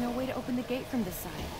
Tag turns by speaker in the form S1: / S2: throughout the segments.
S1: no
S2: way to open the gate from this side.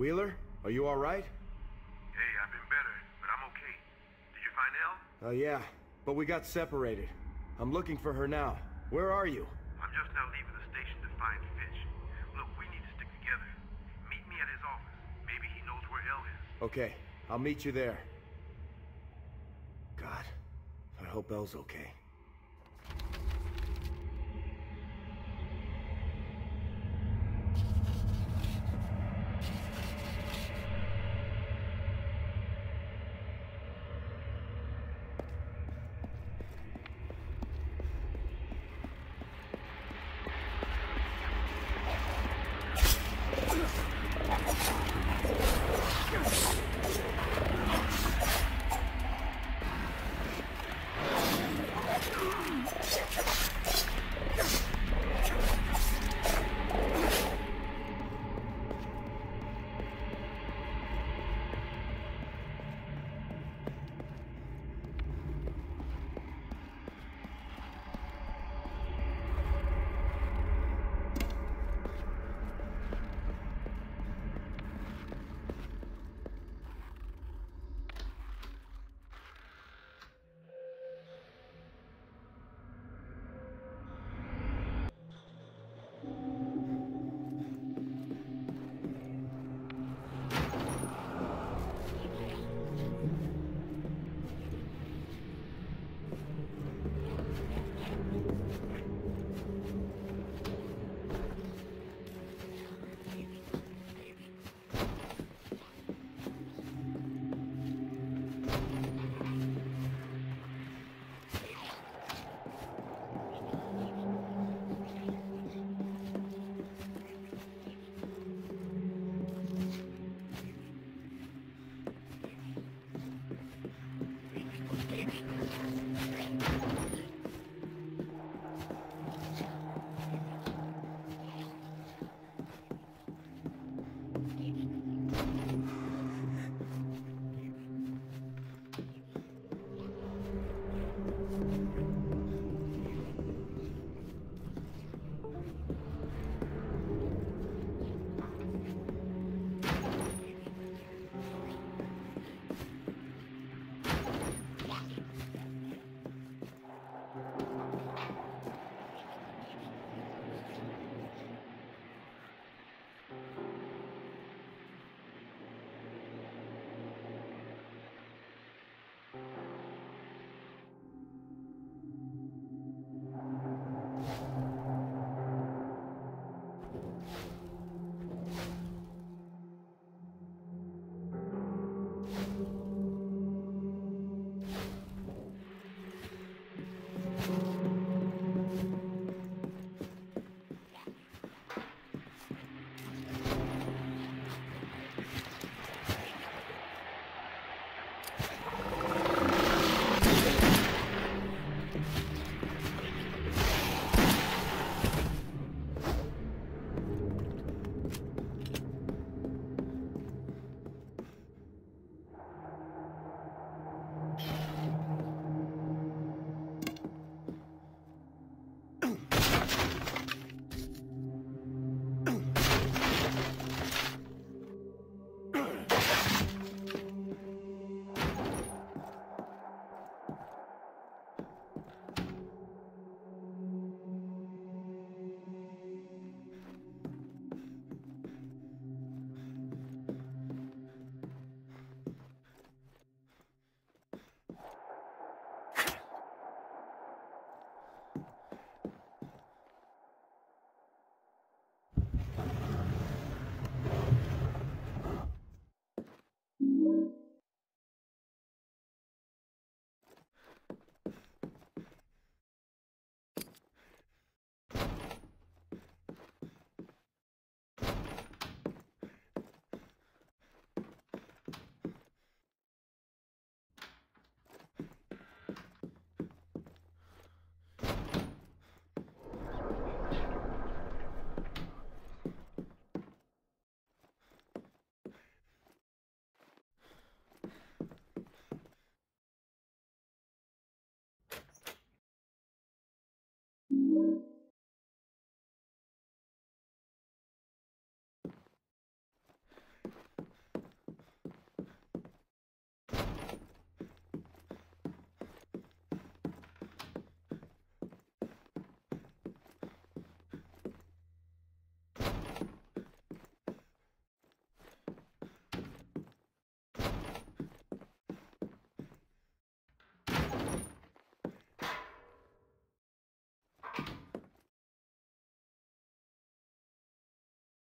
S1: Wheeler, are you alright?
S3: Hey, I've been better, but I'm okay. Did you find Elle?
S1: Uh, yeah, but we got separated. I'm looking for her now. Where are you?
S3: I'm just now leaving the station to find Fitch. Look, we need to stick together. Meet me at his office. Maybe he knows where Elle is.
S1: Okay, I'll meet you there. God, I hope Elle's okay.